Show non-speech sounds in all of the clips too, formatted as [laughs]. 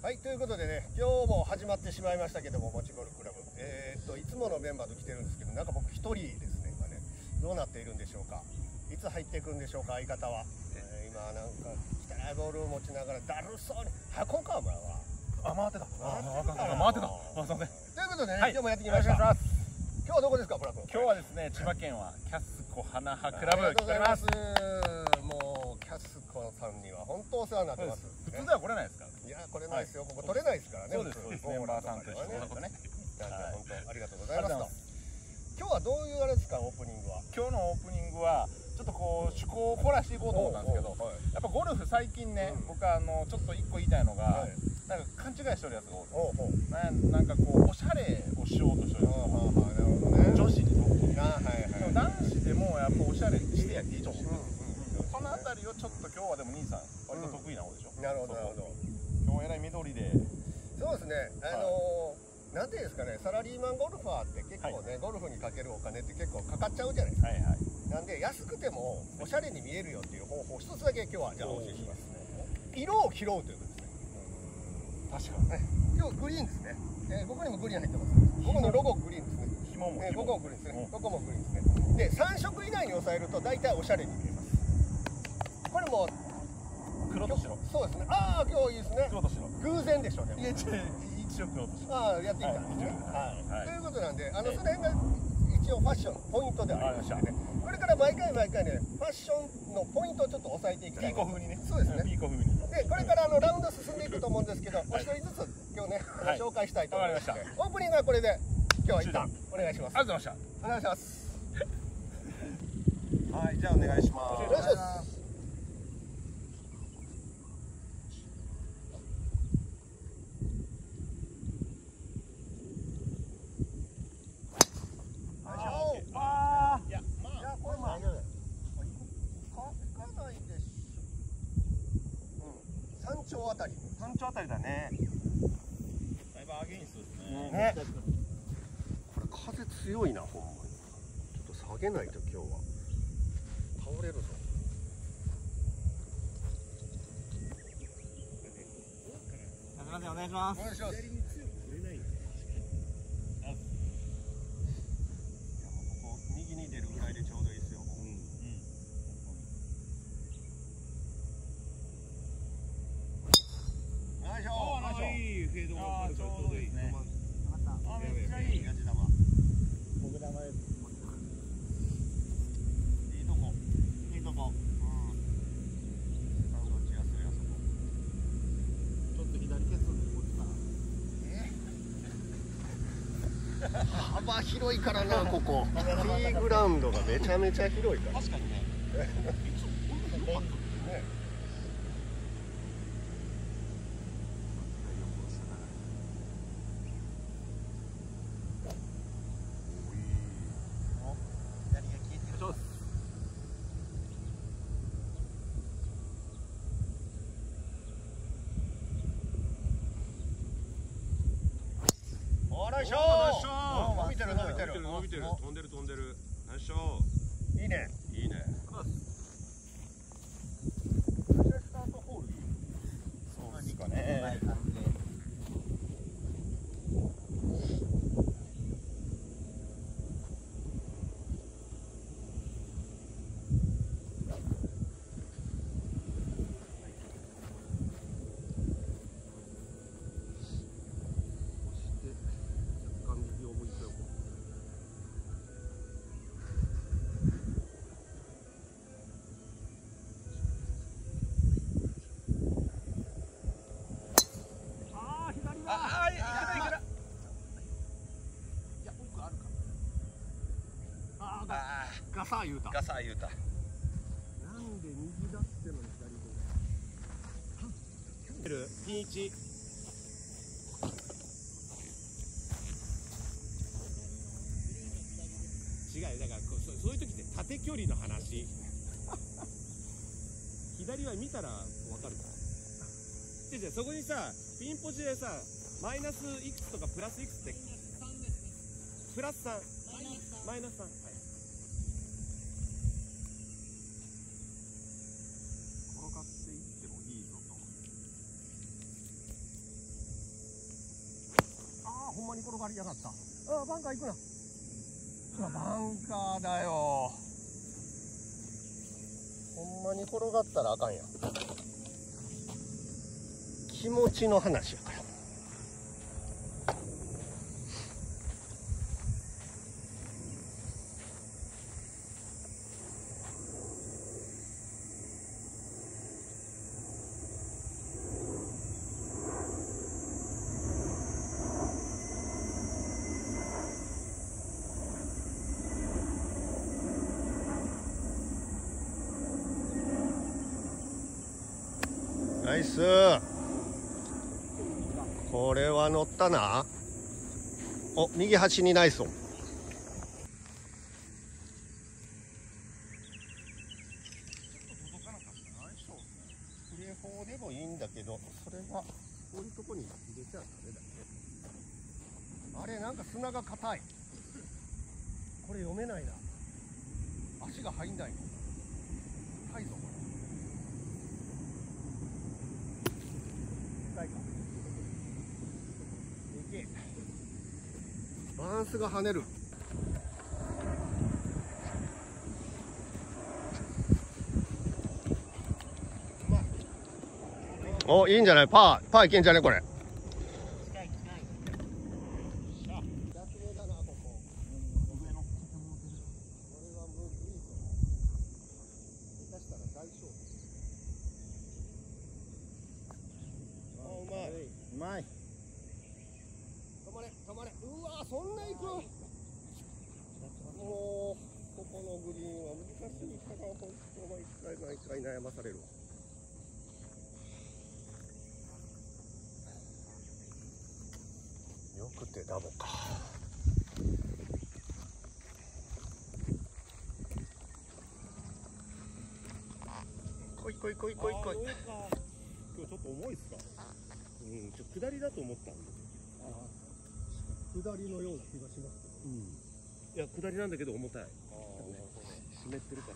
はい、ということでね、今日も始まってしまいましたけども、もちゴルフクラブ。えーっと、いつものメンバーと来てるんですけど、なんか僕一人ですね、今ね、どうなっているんでしょうか？いつ入っていくんでしょうか、相方は。えー今なんか、汚いボールを持ちながら、だるそうに、運んか、お前は。あ、回ってた。あ、あかんあかん回ってた。あ、すみません。ということでね、はい今日もやってきました。よろしくお願いします。今日はどこですか、プラ君？今日はですね、千葉県はキャスコ花葉クラブありがとうございます。もう、キャスコさんには本当お世話になってます。普通では来れないですから。いや、これないですよ。ここ取れないですからね。そうです。メンバーさんと一緒に。なんでありがとうございまいますと。今日はどういうあれですか、オープニングは？今日のオープニングはちょっとこう趣向を凝らしていこうと思ったんですけど、やっぱゴルフ最近ね、うん僕はあのちょっと一個言いたいのが、はいなんか勘違いしてるやつが多い。なんなんかこうおしゃれをしようとしてるやつ。女子に特に。あはいはい。でも男子でもやっぱおしゃれしてやっていいと思う。うんちょっと今日はでも兄さん割と得意な方でしょ？なるほどなるほど。今日えらい緑で。そうですね。あのーなんていうんですかね、サラリーマンゴルファーって結構ね、ゴルフにかけるお金って結構かかっちゃうじゃないですか。はいはい。なんで安くてもおしゃれに見えるよっていう方法を一つだけ今日はじゃあお教えしますね。色を拾うということですね。確かに。はい、今日グリーンですね、えーここにもグリーン入ってますここのロゴグリーンですね、紐もえーこ紐こもグリーンですね、うんここもグリーンですねで3色以内に抑えると大体おしゃれに見えますこれも黒と白。そうですね。ああ今日いいですね。黒と白。偶然でしょうね。いや、一応黒と白。ああやっていった。んですねはい。はい。ということなんであのええ。その辺が一応ファッションのポイントでありましてねこれから毎回毎回ねファッションのポイントをちょっと押さえていきたいピーコ風にね。そうですね。ピーコ風に。でこれからあのラウンド進んでいくと思うんですけど、お一人ずつ今日ね、紹介したいと思いますわかりまオープニングはこれで今日は一旦お願いします。ありがとうございましお願いします。[laughs] はい、じゃあお願いしまおす。願いしますた。あいやまあこれも大丈夫だよ行かないでしょうん山頂あたり山頂あたりだね。だいぶアゲインストですね。ね。これ風強いなほんまに。ちょっと下げないと今日は。倒れるぞ。お願いします。お願いしますいやもうここ右に出るぐらいでちょうどいいですよ、よいしょあーナイスいいフェードあーちょうどいいですね。あ、めっちゃいい。やじ玉僕玉です。いいとこいいとこ。うんセカンド打ちやすいあそこちょっと左消すんでこっちから。幅広いからなここティーグラウンドがめちゃめちゃ広いから確かにね左が消えてる。おらいしょナイスショー伸びてる伸びてる。伸びてる。お飛んでる飛んでる。ナイスショーショいいねー。いいね。スタートホールいいそうですかね。そして若干右を向いておこああ左だ。ああ、いけないいけない。いや奥あるかな。ああガあガサー言うた。あ、。ガサー言うた。うなんで右だってのに左でピン一。違うよだからこうそそういう時って縦距離の話。左は見たら分かるから。でじゃあそこにさピンポジでさマイナスいくつとかプラスいくつって？プラス3マイナス3はい転がっていってもいいぞと。まに転がりやがった。あバンカー行くなバンカーだよ。ほんまに転がったらあかんや気持ちの話やから。イス。これは乗ったな。お右端にナイスオンでもいいんだけどそれはこういうとこに入れちゃダメだね。あれなんか砂が硬い。これ読めないな。足が入んない。の深いぞこれ深いかでけえバランスが跳ねる。おいいんじゃない？パーパーいけんじゃね？これうまい止まれ止まれうわそんな行くもうここのグリーンは難しいから本当毎回毎回悩まされるわよくてダボか。来い来い来い来い来い。今日ちょっと重いっすか？うんちょっと下りだと思ったんで。下りのような気がしますけど。いや下りなんだけど重たい。湿ってるから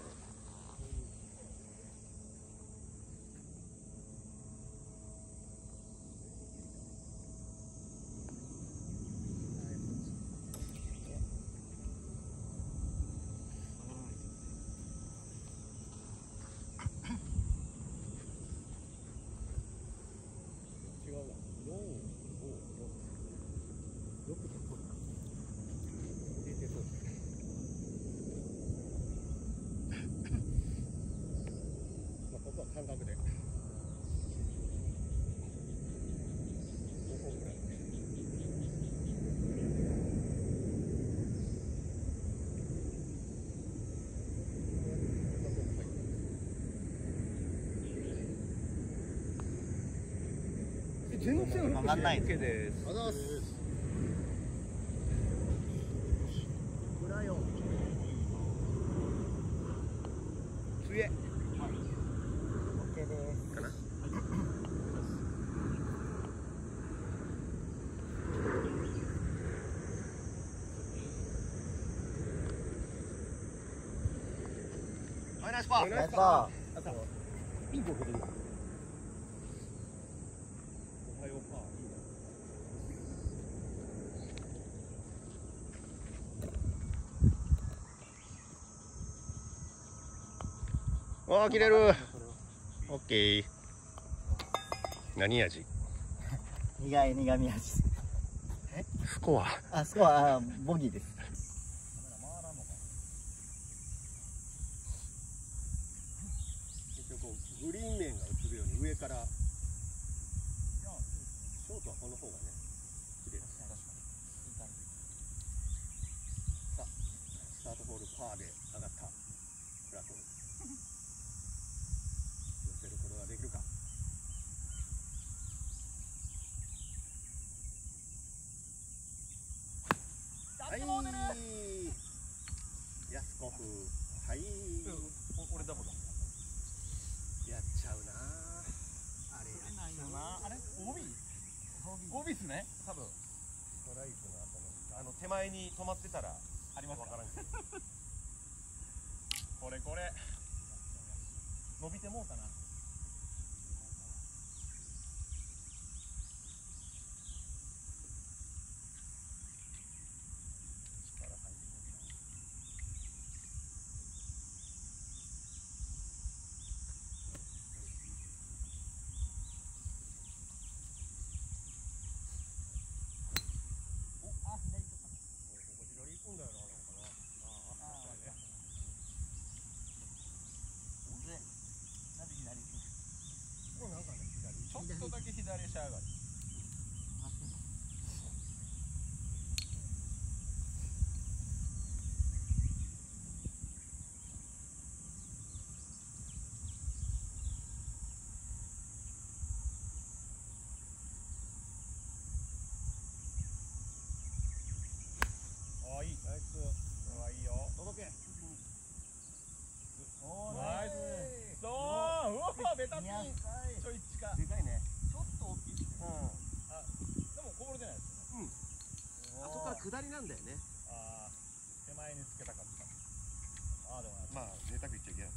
違うわ4 5 6 6でこれか入れてそうまあここは感覚で5本ぐらい全然曲がんないですあざっす。裏よ。次へ OK です。かな？はい、ナイスパー。ナイスパいいことでいい。おはようパーいいなああ、切れる。オッケー。何味？苦い苦味味スコア。あそこはあボギーですグリーン面が映るように上から。ショートはこの方がね。綺麗です。さあ、スタートホールパーで上がった。フラット。寄せることができるか。はい。ヤスコフ。はい。俺ダボだやっちゃうな。あれやっちゃうな。あれ OB? OB っすね多分ストライクの後の。あの手前に止まってたらありますわからんけど [laughs] これこれ伸びてもうかなちょい近でかいねちょっと大きいでもこぼれてないですねあそこから下りなんだよねあー手前につけたかったあーでもなまあ贅沢言っちゃいけない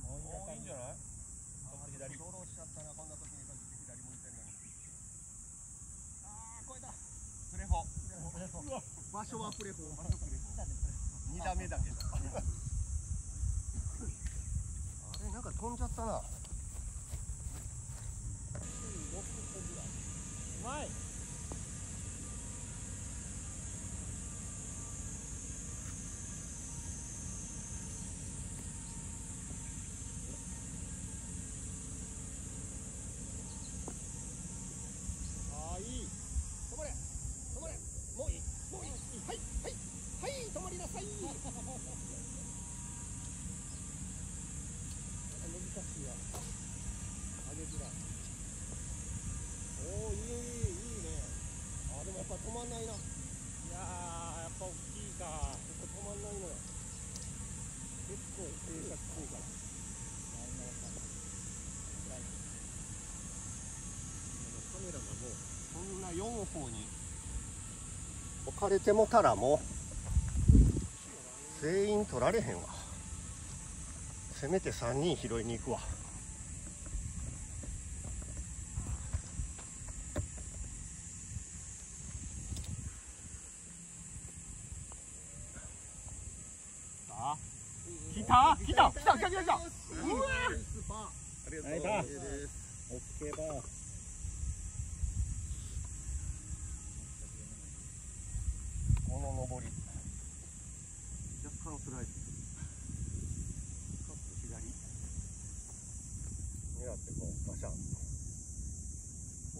もういいんじゃない左道路しちゃったなこんな時に限って左向いてんのにああこれだプレフォ場所はプレフォー場所プレフォー二打目だけどあれなんか飛んじゃったなうまいああいい止まれ止まれもういいもういいはいはいはい止まりなさい難しいわ上げづらいおおいいいいいいねあでもやっぱ止まんないないやーやっぱ大きいかここ止まんないのよ結構傾斜きついからカメラがもうそんな4方に。置かれてもたらもう全員取られへんわ。せめて3人拾いに行くわ。来た？来た？来た？来た？来た？来た？うわーバーこの上り若干スライスカップ左狙ってこうガシャンピ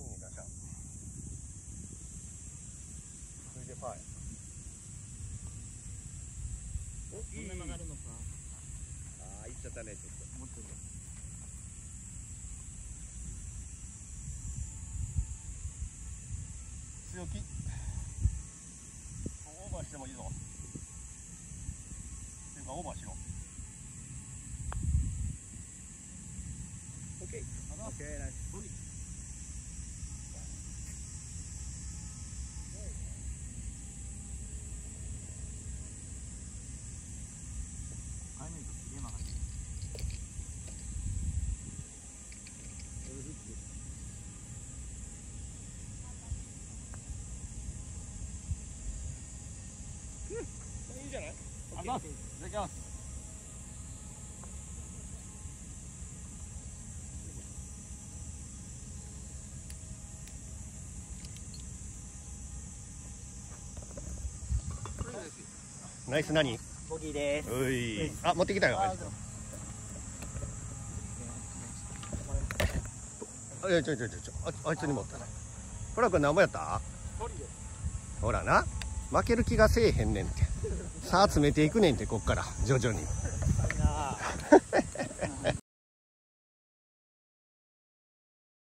ンにガシャンそれでパイおいい曲がるのか。ああ行っちゃったねちょっと。もっと強気。オーバーしてもいいぞ。っていうかオーバーしろ。オッケーオッケーナイスあいないとすげえ曲がるいいんじゃまいただきます。ナイス何？ボギーです。うい。あ持ってきたよ。あい。やちょいちょいちょいちょああいつに持った。ねほらこれ何ぼやった？ほらな。負ける気がせえへんねんってさあ詰めていくねんってこっから徐々に。